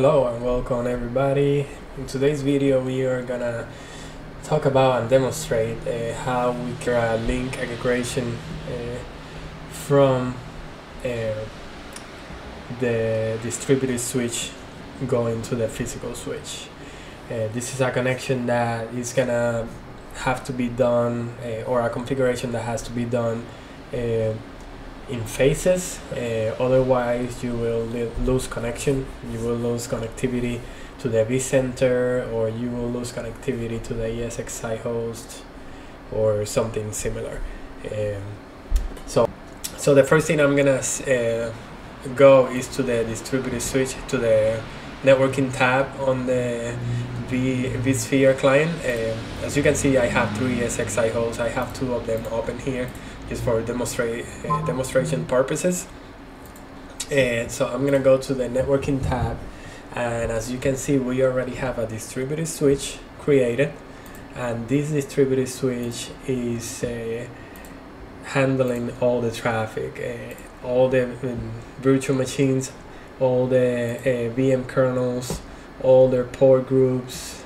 Hello and welcome everybody. In today's video we are gonna talk about and demonstrate uh, how we can uh, link aggregation uh, from uh, the distributed switch going to the physical switch. Uh, this is a connection that is gonna have to be done uh, or a configuration that has to be done in phases. Uh, otherwise you will lose connection. You will lose connectivity to the vCenter or you will lose connectivity to the ESXi host or something similar. Um, so so the first thing I'm gonna uh, go is to the distributed switch to the networking tab on the v, vSphere client. Um, as you can see I have three ESXi hosts. I have two of them open here just for demonstrate uh, demonstration purposes. And so I'm gonna go to the networking tab and as you can see we already have a distributed switch created and this distributed switch is uh, handling all the traffic uh, all the um, virtual machines all the VM kernels all their port groups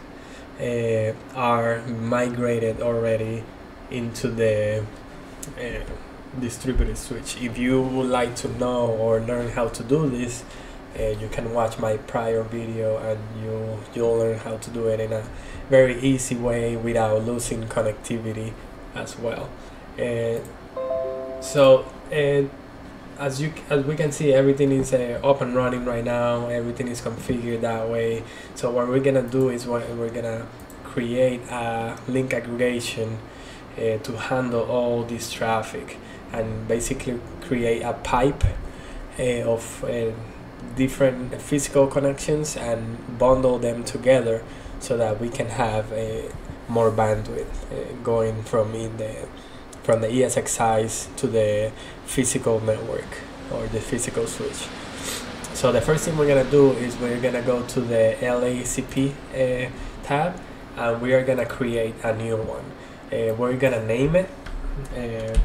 are migrated already into the uh, distributed switch. If you would like to know or learn how to do this, uh, you can watch my prior video and you you'll learn how to do it in a very easy way without losing connectivity as well. And so and as you as we can see everything is uh, up and running right now everything is configured that way so what we're gonna do is what we're gonna create a link aggregation uh, to handle all this traffic and basically create a pipe uh, of uh, different physical connections and bundle them together so that we can have a more bandwidth uh, going from in the from the ESXi's to the physical network or the physical switch. So the first thing we're gonna do is we're gonna go to the LACP uh, tab and we are gonna create a new one uh, we're gonna name it. Uh,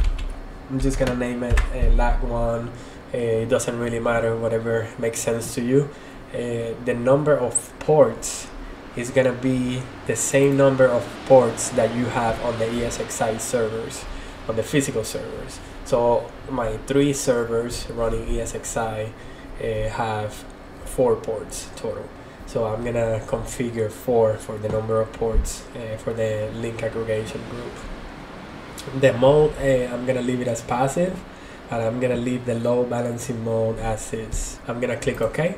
I'm just gonna name it uh, lag one. It doesn't really matter whatever makes sense to you. The number of ports is gonna be the same number of ports that you have on the ESXi servers on the physical servers. So my three servers running ESXi have four ports total so I'm gonna configure four for the number of ports uh, for the link aggregation group. The mode, uh, I'm gonna leave it as passive and I'm gonna leave the load balancing mode as is. I'm gonna click OK.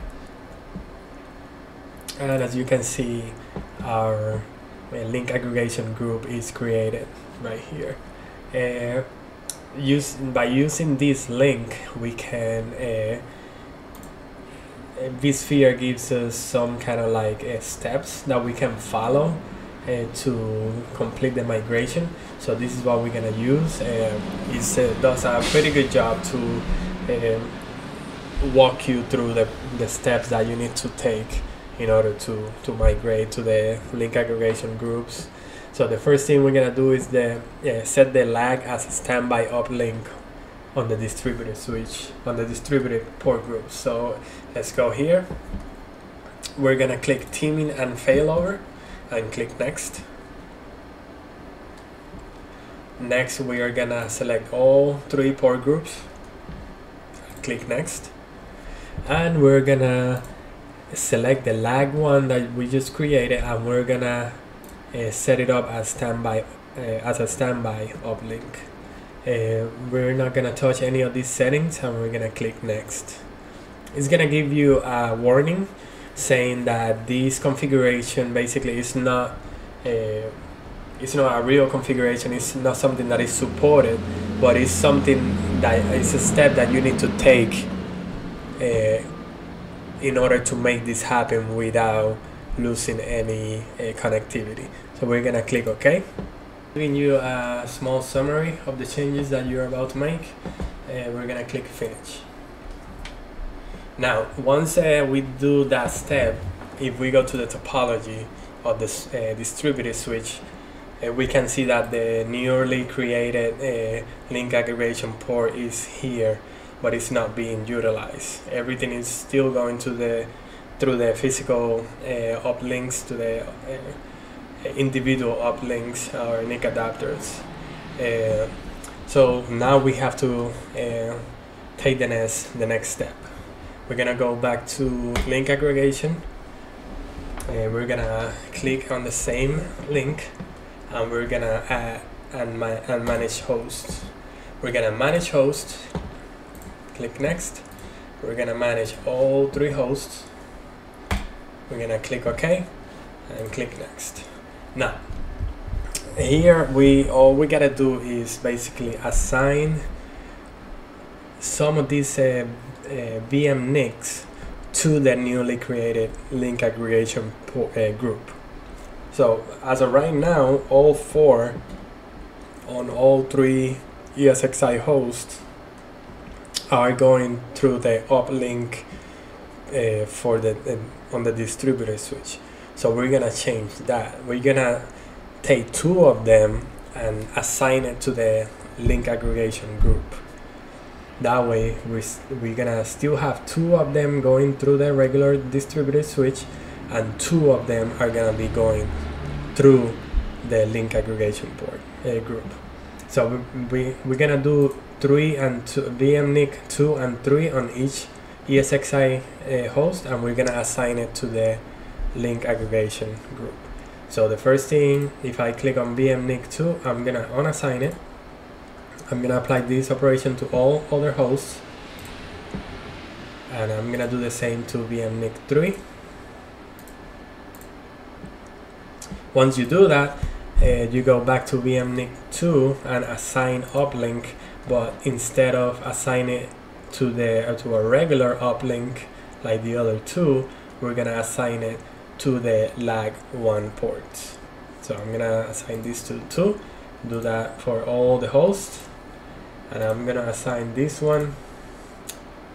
And as you can see, our uh, link aggregation group is created right here. Uh, use, by using this link, we can uh, vSphere gives us some kind of like uh, steps that we can follow uh, to complete the migration. So this is what we're gonna use. Uh, it does a pretty good job to walk you through the, the steps that you need to take in order to, to migrate to the link aggregation groups. So the first thing we're gonna do is the set the lag as a standby uplink on the distributed switch on the distributed port group. So let's go here. We're gonna click teaming and failover and click next. Next we are gonna select all three port groups. Click next. And we're gonna select the lag one that we just created and we're gonna uh, set it up as standby uh, as a standby uplink uh, we're not gonna touch any of these settings and we're gonna click next. It's gonna give you a warning saying that this configuration basically is not a, uh, it's not a real configuration it's not something that is supported but it's something that is a step that you need to take uh, in order to make this happen without losing any uh, connectivity. So we're gonna click OK Giving you a small summary of the changes that you're about to make. Uh, we're gonna click finish. Now, once uh, we do that step, if we go to the topology of this uh, distributed switch, uh, we can see that the newly created uh, link aggregation port is here, but it's not being utilized. Everything is still going to the through the physical uh, uplinks to the individual uplinks or NIC adapters. Uh, so now we have to uh, take the next, the next step. We're gonna go back to link aggregation. Uh, we're gonna click on the same link and we're gonna add and, ma and manage hosts. We're gonna manage hosts, click next. We're gonna manage all three hosts. We're gonna click OK and click next. Now, here we all we gotta do is basically assign some of these uh, uh, VM NICs to the newly created link aggregation uh, group. So as of right now, all four on all three ESXi hosts are going through the uplink uh, for the uh, on the distributed switch. So we're gonna change that. We're gonna take two of them and assign it to the link aggregation group. That way, we, we're gonna still have two of them going through the regular distributed switch, and two of them are gonna be going through the link aggregation port uh, group. So we, we, we're gonna do three and two, VMNIC two and three on each ESXi uh, host, and we're gonna assign it to the link aggregation group. So the first thing, if I click on VMNIC2, I'm gonna unassign it. I'm gonna apply this operation to all other hosts. And I'm gonna do the same to VMNIC3. Once you do that, uh, you go back to VMNIC2 and assign uplink, but instead of assigning it to the to a regular uplink like the other two, we're gonna assign it to the lag one port. So I'm gonna assign this to two, do that for all the hosts, and I'm gonna assign this one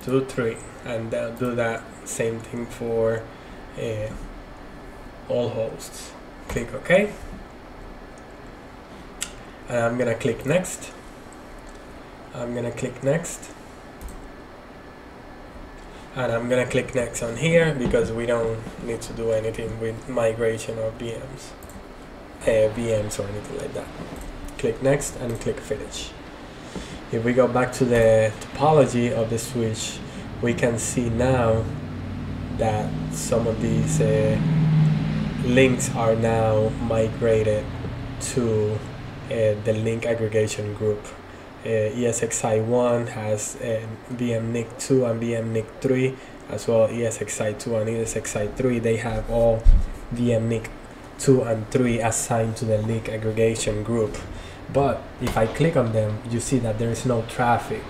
to three, and I'll do that same thing for uh, all hosts. Click OK, and I'm gonna click next. I'm gonna click next and I'm gonna click next on here because we don't need to do anything with migration or VMs uh, VMs or anything like that. Click next and click finish. If we go back to the topology of the switch we can see now that some of these uh, links are now migrated to uh, the link aggregation group ESXi1 has uh, VMNIC2 and VMNIC3 as well ESXi2 and ESXi3 they have all VMNIC2 and 3 assigned to the link aggregation group. But if I click on them you see that there is no traffic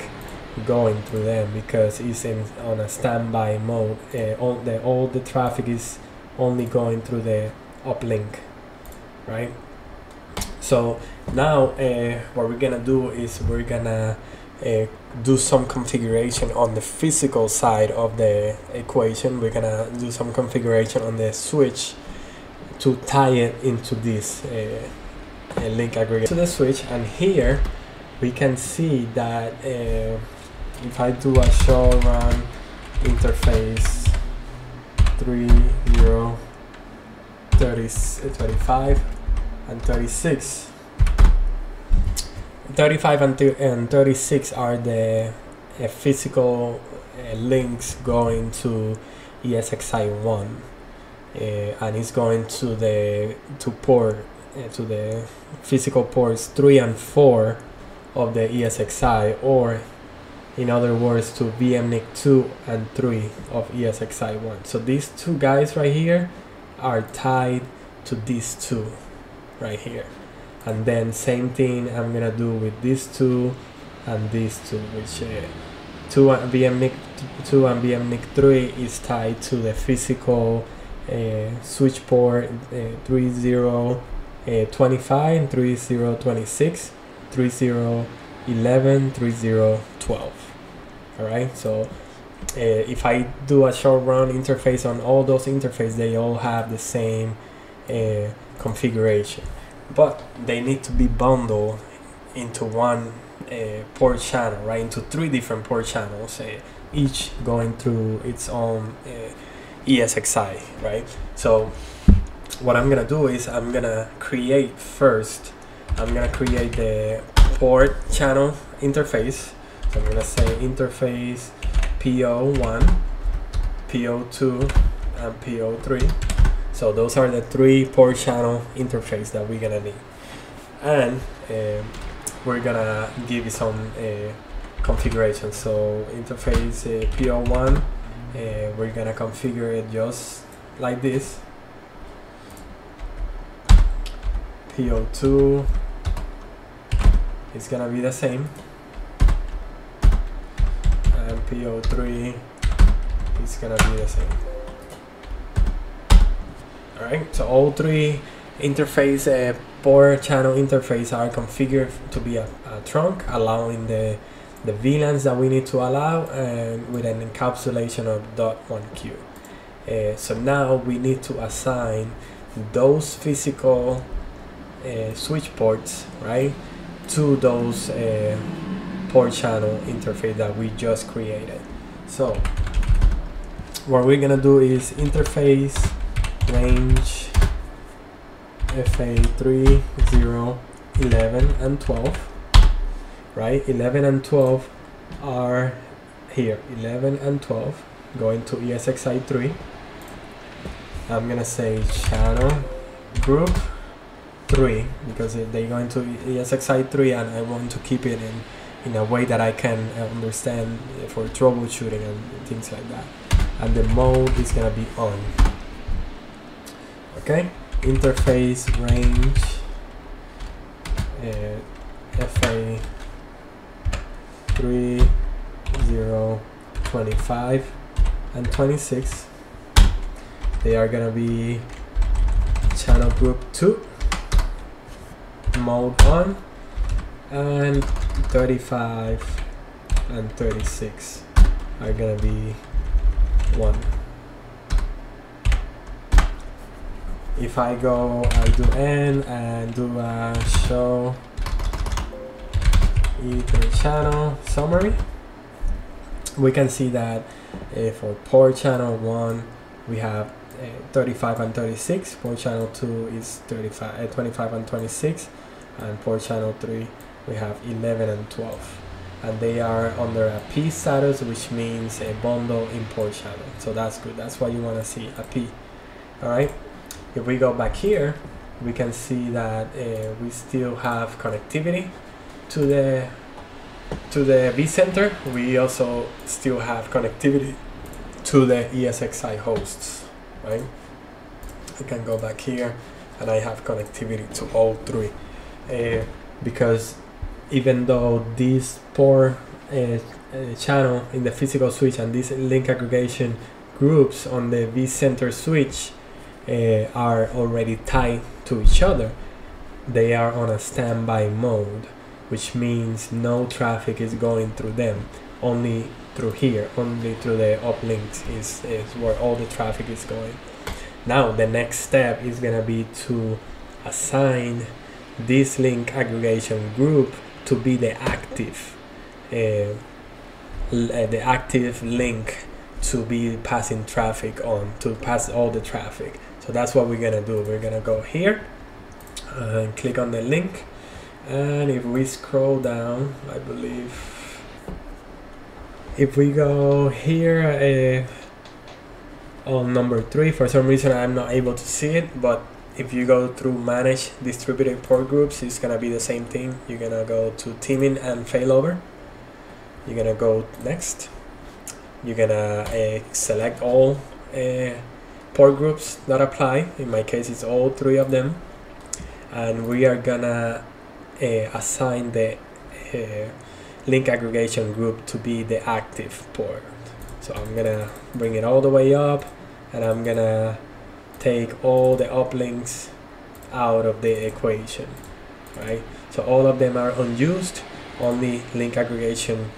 going through them because it's in on a standby mode. Uh, all the all the traffic is only going through the uplink right so now uh, what we're gonna do is we're gonna uh, do some configuration on the physical side of the equation. We're gonna do some configuration on the switch to tie it into this uh, link aggregate to the switch. And here we can see that uh, if I do a show run interface 30 30, 35 and 36 35 and, and 36 are the uh, physical uh, links going to ESXi1 uh, and it's going to the to port uh, to the physical ports 3 and 4 of the ESXi or in other words to VMNIC 2 and 3 of ESXi1 so these two guys right here are tied to these two right here. And then same thing I'm gonna do with these two and these two which uh, 2 and VMNIC 2 and VMNIC 3 is tied to the physical uh, switch port uh, 30 uh, 25 30 26 30 11 30 12 all right so uh, if I do a show run interface on all those interfaces they all have the same uh, configuration but they need to be bundled into one uh, port channel, right? Into three different port channels, uh, each going through its own uh, ESXi, right? So what I'm gonna do is I'm gonna create first, I'm gonna create the port channel interface. So I'm gonna say interface PO1, PO2, and PO3. So those are the three port channel interface that we're gonna need. And um, we're gonna give you some uh, configuration. So interface uh, PO1, uh, we're gonna configure it just like this. PO2 is gonna be the same. And PO3 is gonna be the same. Alright, so all three interface uh, port channel interface are configured to be a, a trunk, allowing the the VLANs that we need to allow and with an encapsulation of .1q. Uh, so now we need to assign those physical uh, switch ports, right, to those uh, port channel interface that we just created. So what we're gonna do is interface range FA3, 0, 11, and 12. Right? 11 and 12 are here. 11 and 12 going to ESXi3. I'm gonna say channel group 3 because they're going to ESXi3 and I want to keep it in, in a way that I can understand for troubleshooting and things like that. And the mode is gonna be on. Okay? interface range uh, FA 3 0 25 and 26 they are gonna be channel group 2 mode 1 and 35 and 36 are gonna be 1 if I go, I do n and do a show. Ether channel. Summary, we can see that uh, for port channel 1 we have uh, 35 and 36, port channel 2 is 35, uh, 25 and 26, and port channel 3 we have 11 and 12 and they are under a P status which means a bundle in port channel. So that's good. That's why you want to see a P. All right if we go back here, we can see that uh, we still have connectivity to the to the vCenter. We also still have connectivity to the ESXi hosts, right? I can go back here and I have connectivity to all three uh, because even though this port uh, uh, channel in the physical switch and this link aggregation groups on the vCenter switch uh, are already tied to each other, they are on a standby mode, which means no traffic is going through them. Only through here, only through the uplinks is, is where all the traffic is going. Now the next step is gonna be to assign this link aggregation group to be the active uh, the active link to be passing traffic on to pass all the traffic so that's what we're gonna do. We're gonna go here and click on the link. And if we scroll down, I believe, if we go here uh, on number three, for some reason I'm not able to see it, but if you go through manage distributed port groups, it's gonna be the same thing. You're gonna go to teaming and failover. You're gonna go next. You're gonna uh, select all uh, port groups that apply. In my case, it's all three of them. And we are gonna uh, assign the uh, link aggregation group to be the active port. So I'm gonna bring it all the way up and I'm gonna take all the uplinks out of the equation, right? So all of them are unused, only link aggregation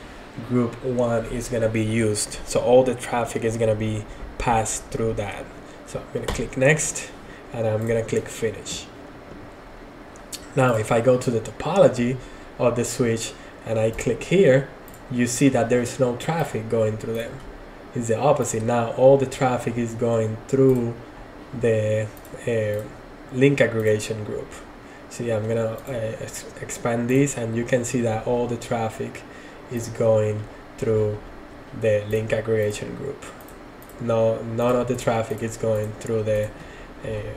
group one is gonna be used. So all the traffic is gonna be passed through that. So I'm going to click next and I'm going to click finish. Now if I go to the topology of the switch and I click here, you see that there is no traffic going through them. it's the opposite. Now all the traffic is going through the uh, link aggregation group. See, I'm gonna uh, ex expand this and you can see that all the traffic is going through the link aggregation group. No, none of the traffic is going through the uh,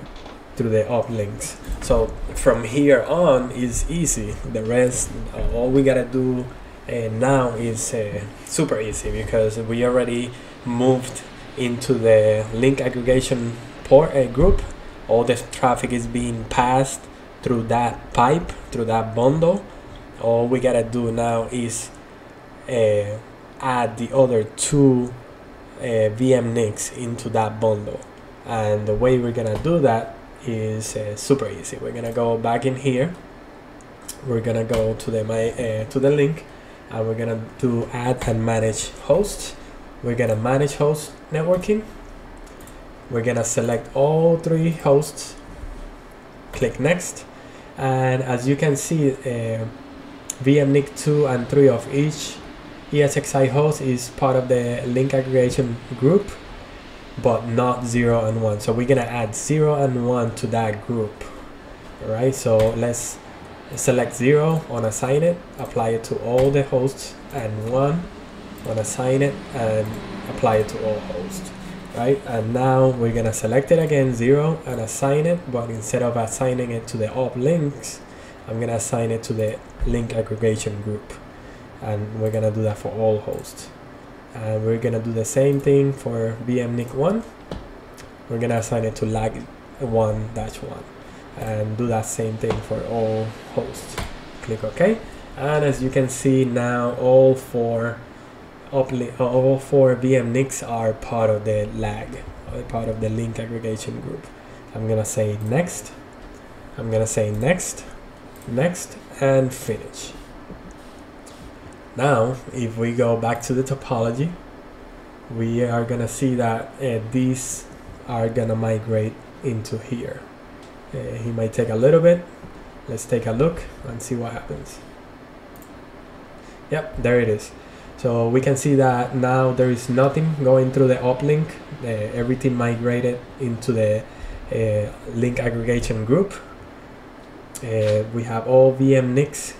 through the uplinks. So from here on is easy. The rest, uh, all we gotta do uh, now is uh, super easy because we already moved into the link aggregation port uh, group. All the traffic is being passed through that pipe, through that bundle. All we gotta do now is uh, add the other two uh, VM NICs into that bundle. And the way we're gonna do that is uh, super easy. We're gonna go back in here. We're gonna go to the my uh, to the link, and we're gonna do add and manage hosts. We're gonna manage host networking. We're gonna select all three hosts. Click next, and as you can see, uh, VMNIC 2 and 3 of each ESXi host is part of the link aggregation group but not 0 and 1 so we're gonna add 0 and 1 to that group all right? So let's select 0 unassign it apply it to all the hosts and 1 unassign it and apply it to all hosts right? And now we're gonna select it again 0 and assign it but instead of assigning it to the up links I'm gonna assign it to the link aggregation group and we're gonna do that for all hosts. And we're gonna do the same thing for vmnic1 we're gonna assign it to lag 1 dash 1 and do that same thing for all hosts. Click ok. And as you can see now all four uh, all four vmnics are part of the lag part of the link aggregation group. I'm gonna say next. I'm gonna say next next and finish now, if we go back to the topology, we are gonna see that uh, these are gonna migrate into here. Uh, he might take a little bit. Let's take a look and see what happens. Yep, there it is. So we can see that now there is nothing going through the uplink. Uh, everything migrated into the uh, link aggregation group. Uh, we have all VM NICs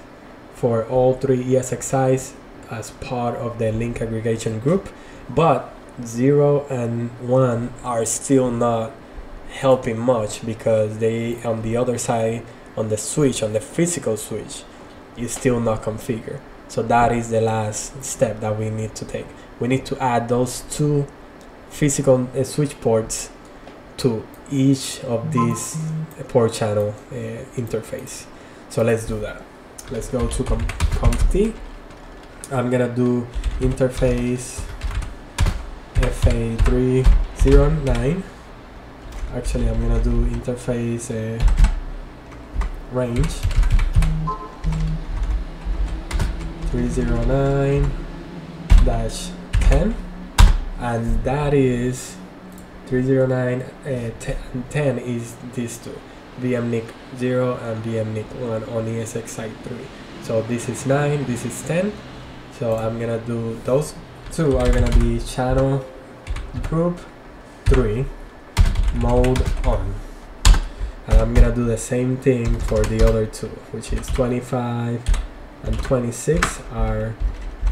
for all three ESXi's as part of the link aggregation group, but 0 and 1 are still not helping much because they on the other side on the switch on the physical switch is still not configured. So that is the last step that we need to take. We need to add those two physical uh, switch ports to each of these port channel uh, interface. So let's do that let's go to com conft I'm gonna do interface FA309 actually I'm gonna do interface uh, range 309 dash 10 and that is 309 uh, 10, 10 is these two VMNIC 0 and VMNIC 1 on ESXi 3. So this is 9, this is 10. So I'm gonna do those two are gonna be channel group 3 mode on. And I'm gonna do the same thing for the other two, which is 25 and 26 are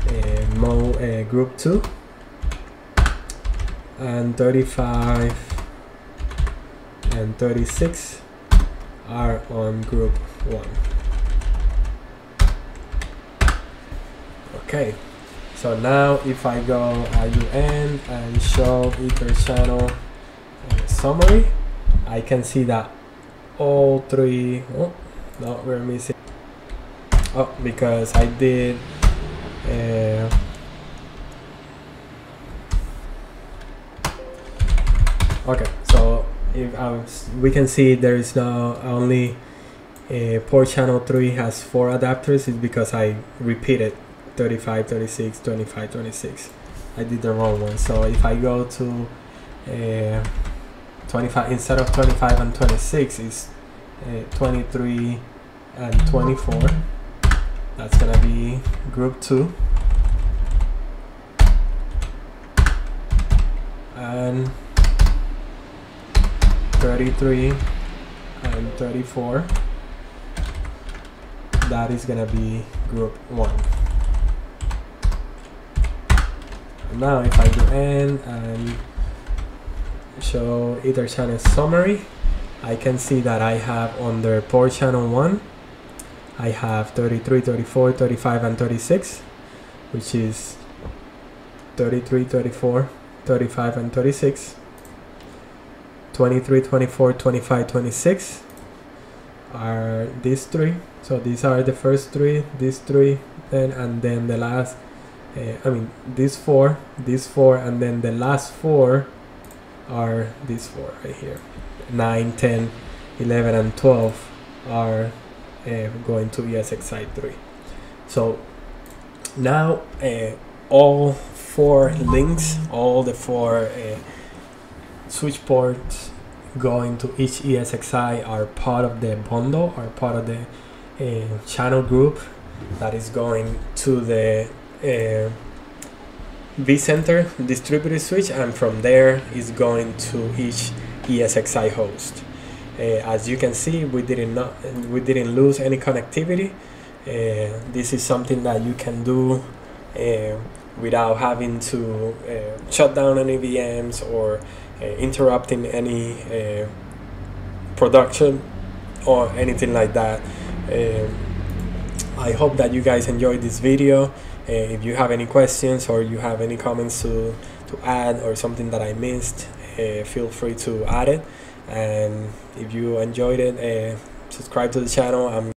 uh, mode uh, group 2 and 35 and 36 are on group 1. Okay, so now if I go IUN and show ether channel uh, summary, I can see that all three, oh, no, we're missing, oh, because I did, uh, okay, if um, we can see there is now only uh, port channel 3 has four adapters is because I repeated 35 36 25 26 I did the wrong one. So if I go to uh, 25 instead of 25 and 26 is uh, 23 and 24 that's gonna be group 2 and 33 and 34 that is gonna be group 1 and now if I do N and show ether channel summary I can see that I have under port channel 1 I have 33, 34, 35 and 36 which is 33, 34, 35 and 36 23, 24, 25, 26 are these three. So these are the first three these three then and then the last uh, I mean these four these four and then the last four are these four right here. 9 10 11 and 12 are uh, going to be ESXi 3 so now uh, all four links all the four switch ports going to each ESXi are part of the bundle are part of the uh, channel group that is going to the uh, vCenter distributed switch and from there is going to each ESXi host. Uh, as you can see, we didn't not we didn't lose any connectivity. Uh, this is something that you can do uh, without having to uh, shut down any VMs or interrupting any uh, production or anything like that. I hope that you guys enjoyed this video. if you have any questions or you have any comments to, to add or something that I missed, uh, feel free to add it and if you enjoyed it uh, subscribe to the channel i'm